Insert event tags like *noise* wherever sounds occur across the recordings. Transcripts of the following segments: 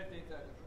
Evet, evet.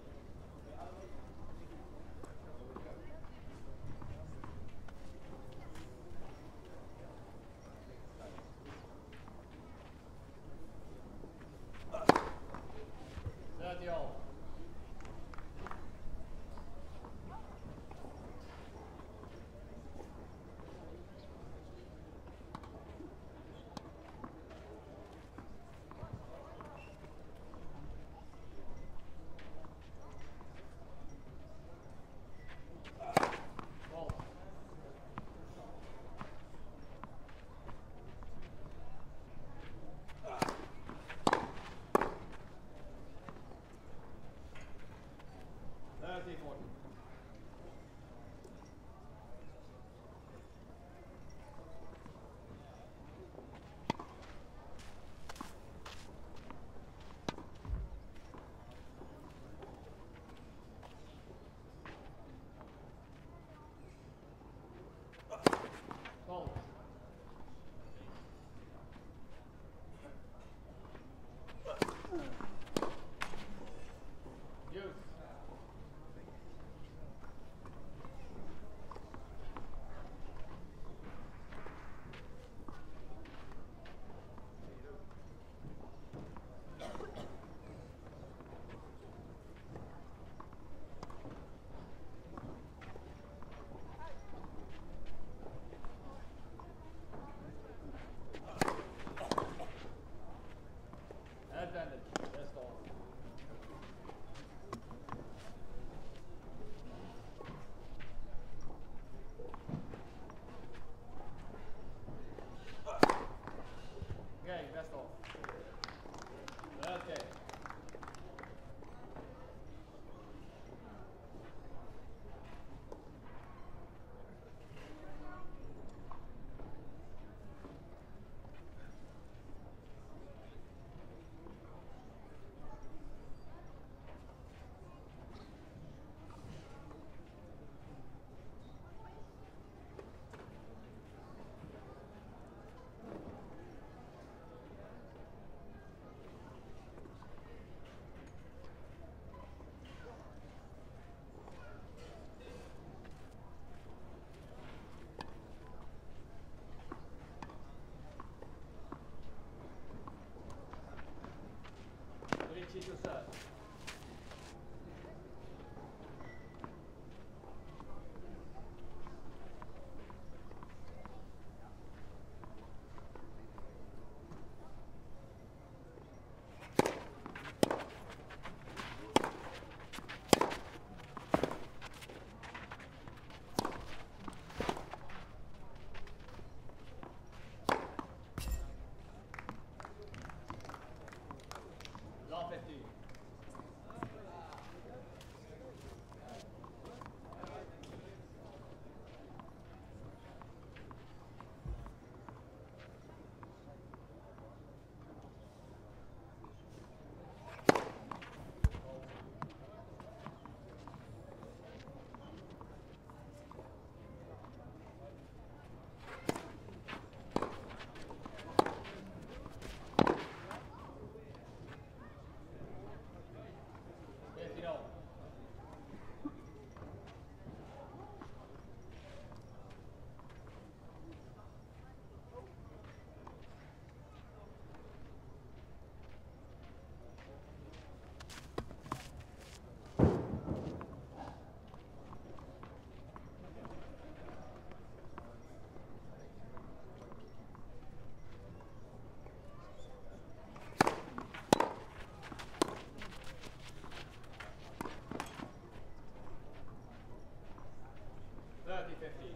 150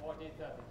Fourteen seconds.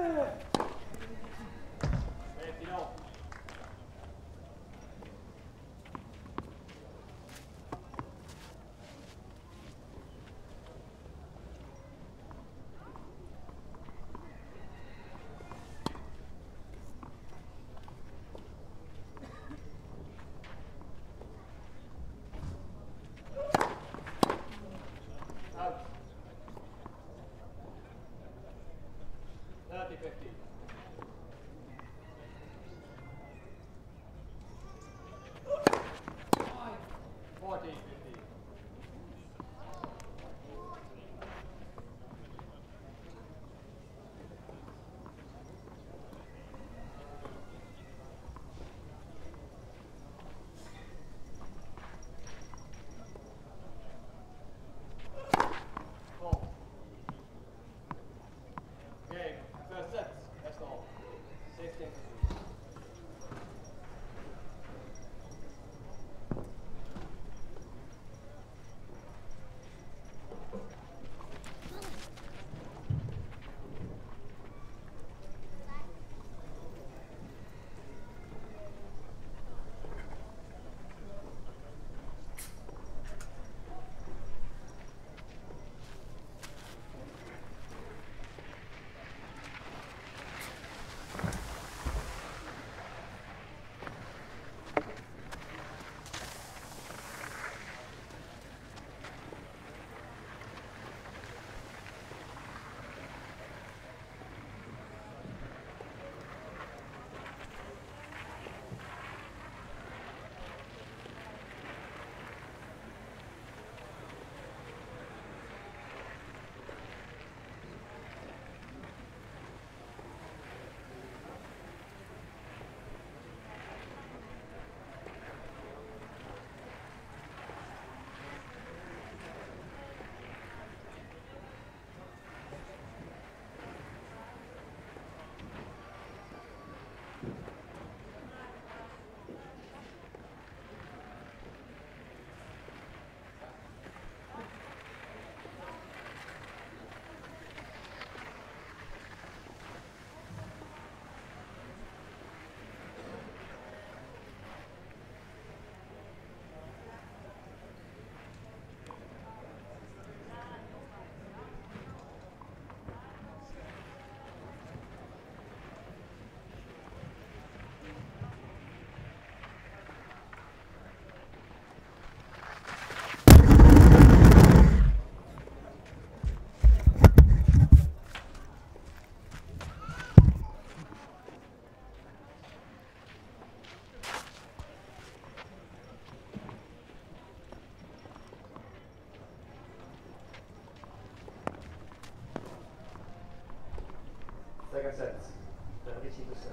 Yeah. *laughs* 57. Verifiez tout ça.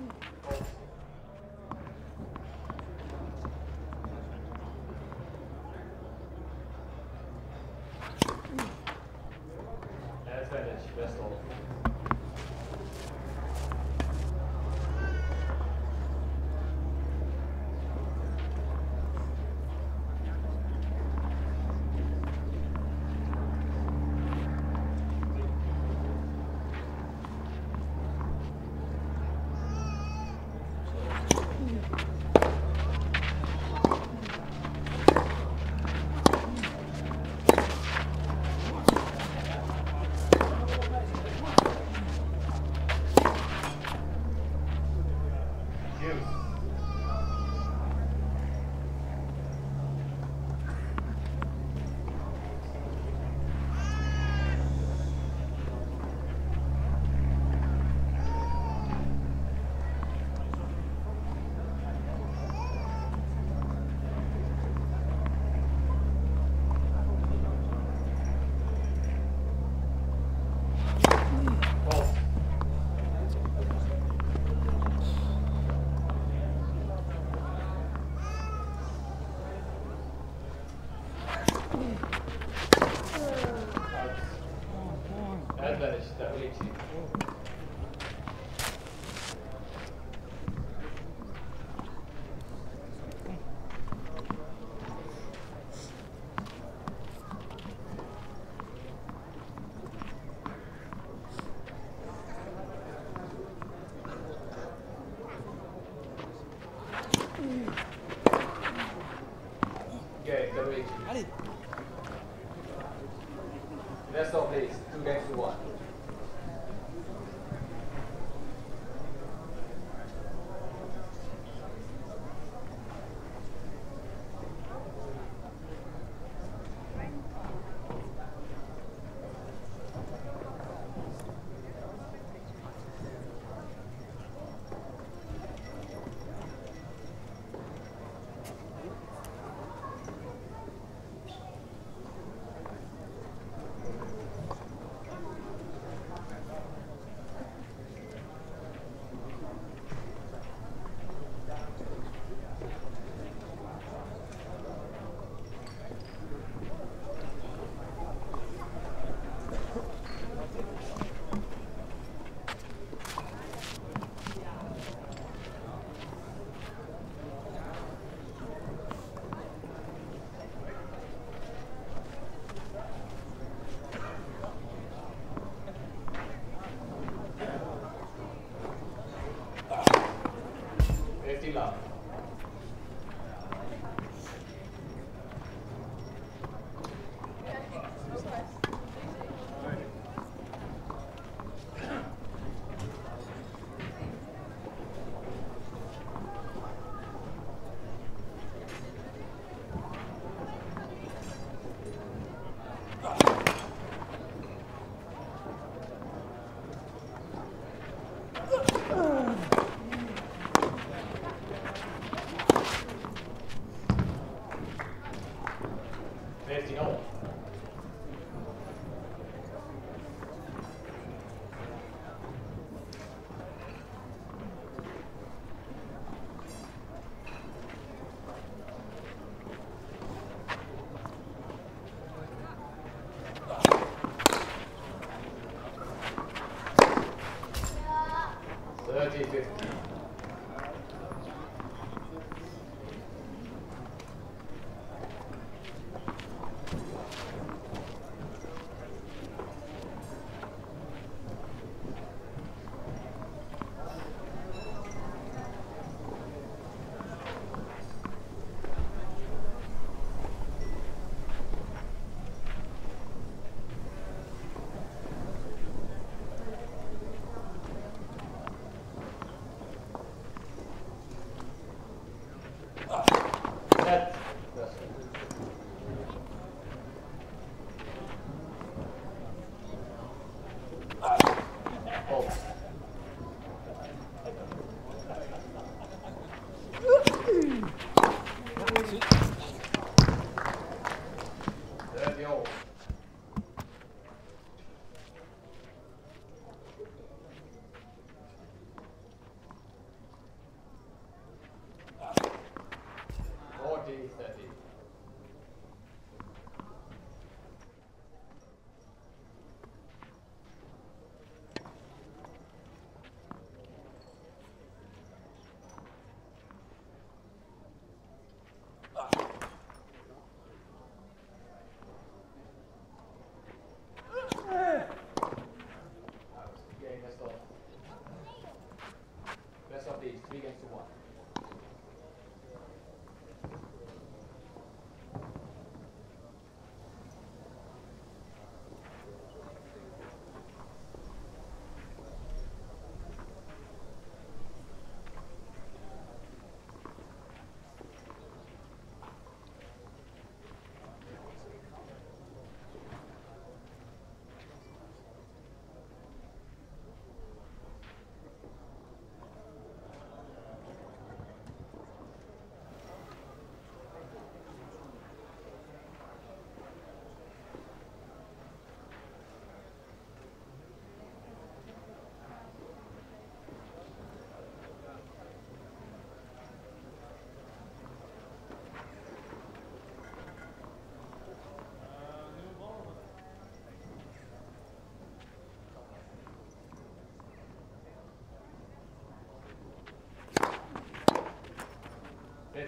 Oh.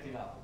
attivato.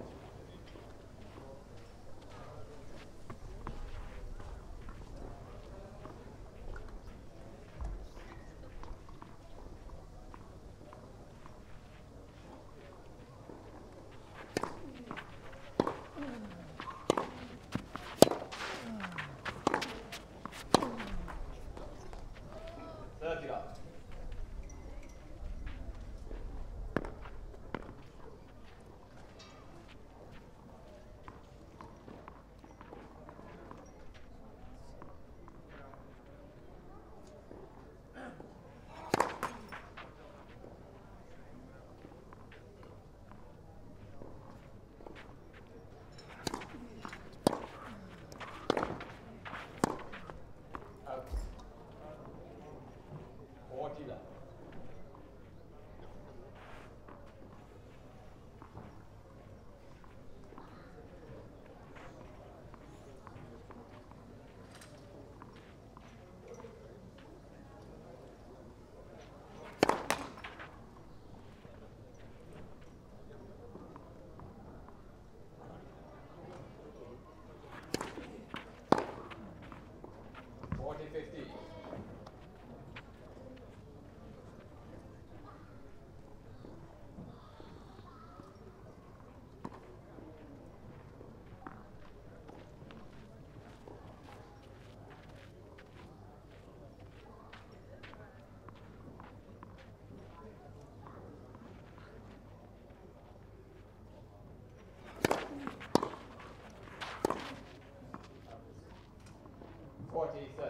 he.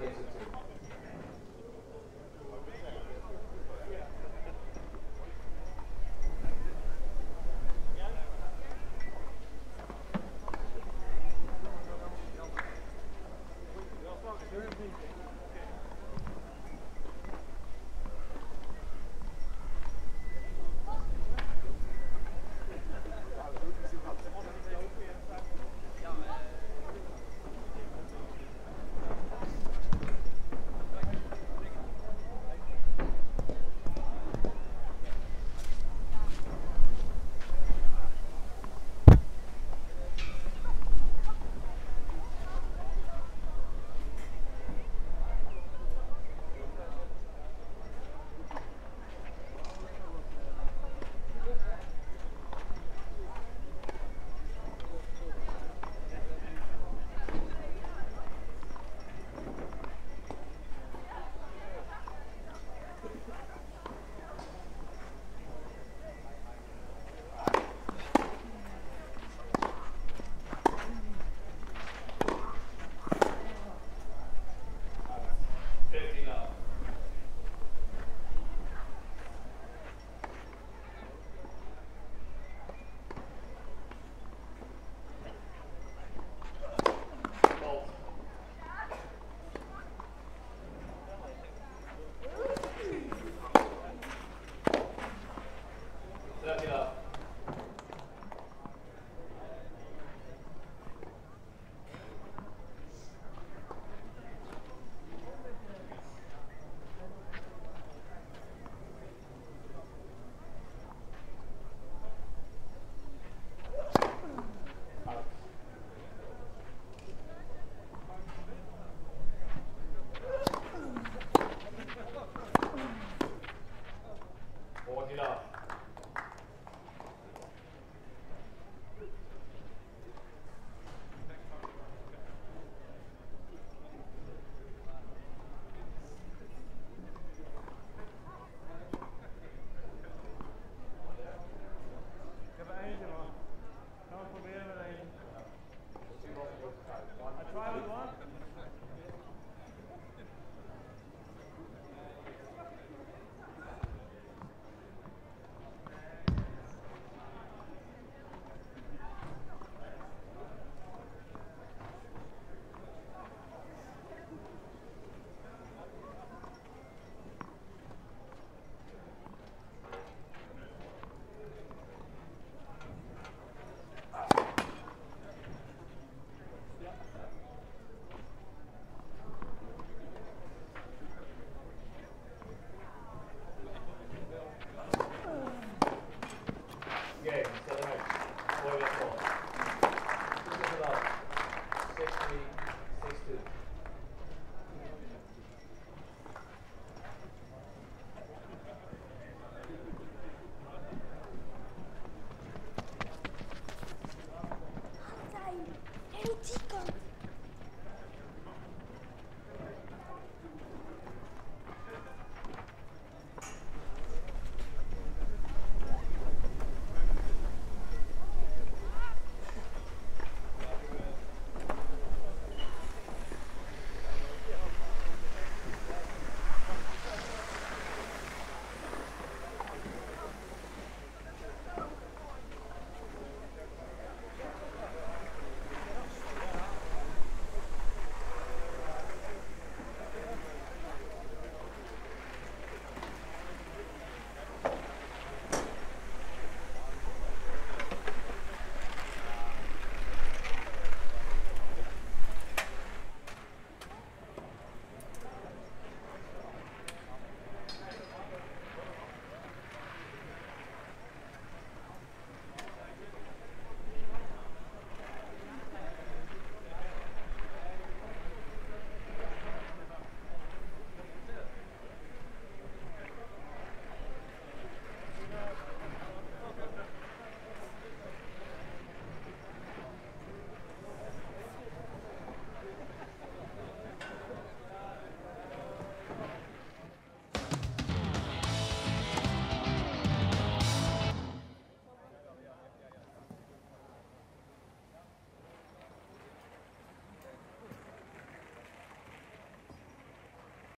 Missile, please.